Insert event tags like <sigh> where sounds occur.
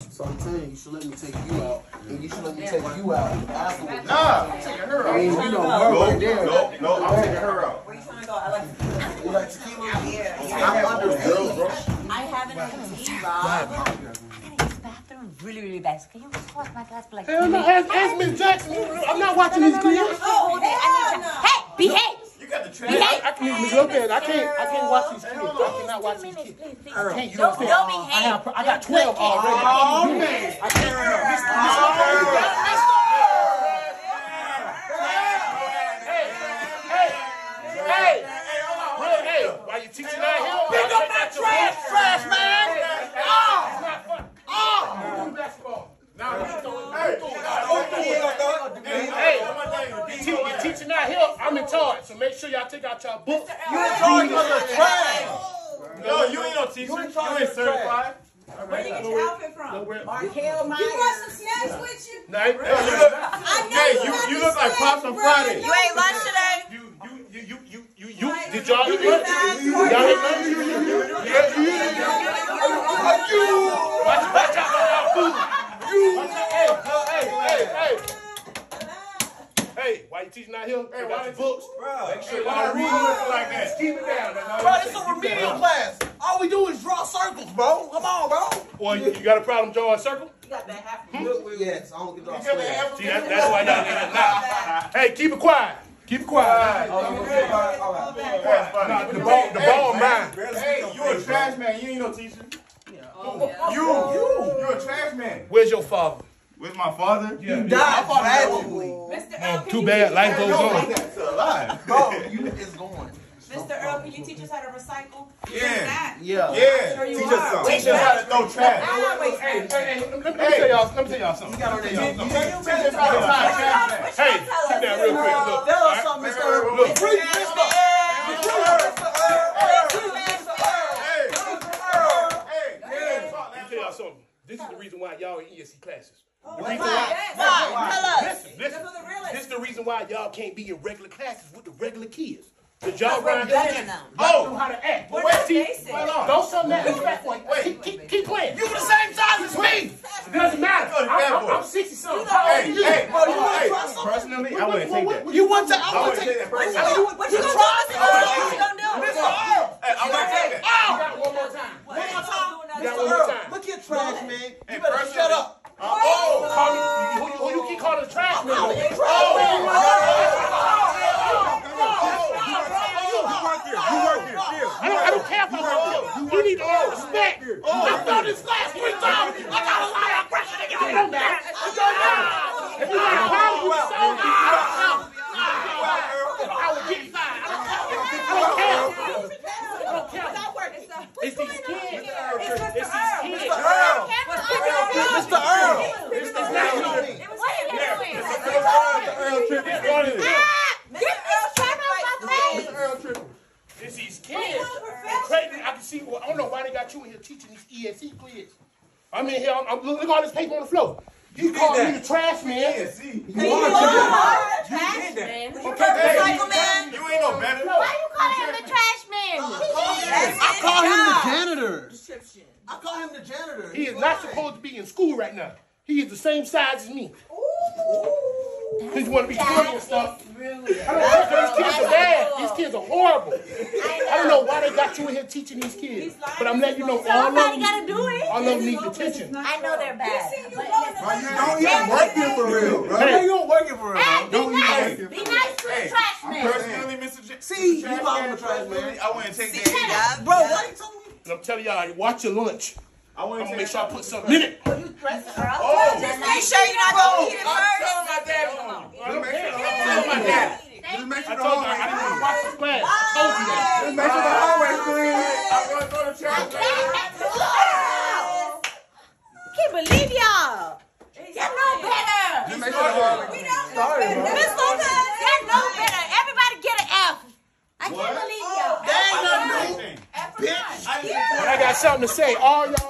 So I'm telling you, you should let me take you out, and you should let me take you out afterwards. Nah, I'm taking her I mean, you know, her No, right there. no, no, I'm taking her out. Where you trying to go? I like You like tequila? Yeah, I'm yeah. under Girls, bro. I haven't even Rob. I gotta use the bathroom really, really bad. Can you just pause my class for like Hell no, ask, ask Miss Jackson. I'm not watching these kids. Oh, Hey, I need you- Hey, behave! You got the trash. I, I can Miss Lopez. I can't. I can't watch these kids. I cannot watch Two these minutes, kids. please, please. I can't. You Don't, understand? don't I have. I got twelve already. Oh, I man. can't. I Hey, hey, real, hey, while you teaching out here, pick up my trash, trash man. Oh, it's not fun. Oh, basketball. Now you throw it. you throw it. Hey, te- you teaching out here, I'm in charge. So make sure y'all take out your books. You in charge of the trash. No, you ain't no teacher. You ain't certified. Where you get your outfit from? Where- Markel, Myers. You want some snacks with you? Nah, hey, Hey, you look, hey, you, you look like Pops on Friday. You ate lunch today? You, you, you, you, you, you, you, did y'all eat lunch? Y'all ate lunch? Yeah, you, you, watch, watch out for y'all food. You, Hey, why you teaching out here? Hey, got your books. Make sure Why y'all are we read. like that? Keep it down. Bro, I'm this saying. a Keep remedial class. All we do is draw circles, bro. Come on, bro. Well, you, you got a problem drawing a circle? You got that half. Hmm? Yes, I don't get draw You got the squares. half See, that, that's why y'all niggas not. <laughs> Hey, keep it quiet. Keep it quiet. Nah, the ball, the ball mine. Hey, you a trash man. You ain't no teacher. Oh, you, you, you a trash man. Where's your father? With my father? Yeah, Die tragically. Mr. Earl, can too bad. teach Life goes on. That's alive. <laughs> Bro, you is going. Mr. Earl, can you teach us how to recycle? Yeah. Yeah. Yeah. Sure you Teach us something. Teach us how to throw trash. Hey, hey, hey, let me, let me tell y'all, let me tell y'all something. got on that y'all something. Teach us how to trash. Hey, sit down real quick. Look, Tell all us something, Mr. Earl. Look, Free Mr. Hey, hey, talk, let me tell y'all something. This is the reason why y'all in ESC classes. The Why? reason why. Why? Tell us. Listen, listen. That's what the. This is the reason why y'all can't be in regular classes with the regular kids. Cause y'all We're around better than them. y'all know how to act. We're Wait, not see, basic. hold on. Don't something that respect. Wait, wait, keep, keep, keep playing. You were the same size as me. It Doesn't matter. I'm, bad I'm. I'm 60 something. How old are Hey, you? hey, Bro, you wanna hey, personally, I wouldn't take that. You want to? I I want wouldn't to take take that. What you gonna try? What you gonna do? Mr. Earl. Hey, I wouldn't take that. You got it one more time. One more time. You got Mr. one more Earl, time. look here, trash man. You Hey, better personally- shut up. Oh, call me. Who, you- who you keep calling the trash man? calling you Oh, trash man. I don't, I don't care if I'm old. You need to learn respect. I felt this last three times. I got a lot of aggression to get on that. If you got a problem the song, I will get fired. I don't care. I don't care. It's these kids. It's these kids. Earl. Mr. Earl. It's it's not you. What are you doing? Earl tripping. It's one of them. Get this shit off my face! Earl tripping. It's these kids. And Creighton, I can see. Well, I don't know why they got you in here teaching these ESC kids. I'm in here. I'm, I'm look, look at all this paper on the floor. You call me the trash man. Yeah, see. You are trash Man. Hey, Recycle man. you ain't no better. Why you calling him the trash man? I call him the janitor. Description. I call him the janitor. He is not supposed to be in school right now. He is the same size as me. He's want to be funny and stuff. I don't care. 'cause These kids are bad. These kids are horrible. I don't know why they got you in here teaching these kids, but I'm letting you know all of Somebody them, gotta do it. all of them need attention. I know they're bad. but listen, Don't even work here for real, bro. Hey, you don't work it for real, Hey, bro. be nice. Be nice to the trash man. Personally, Mr. J- See, Trash you call him man, a trash man. I wouldn't take that. Bro, what are you telling me? I'm telling y'all, watch your lunch. I I'm wouldn't gonna make sure I put something in it. Oh, Just make sure you're not gonna eat it first. telling my daddy on you. I don't care. Tell my daddy. Just make I sure the told you I hallway didn't want clean. to watch this class. I told you that. Just make sure the hallway clean. I'm gonna throw the trash man. Can't believe y'all. You know better. Just make sure the hallway We clean. don't Sorry, know bro. better. Miss Lopez. You know better. Everybody get an F. I What? can't believe y'all. They ain't nothing new. Anything. Bitch. I didn't But I got something to say. All y'all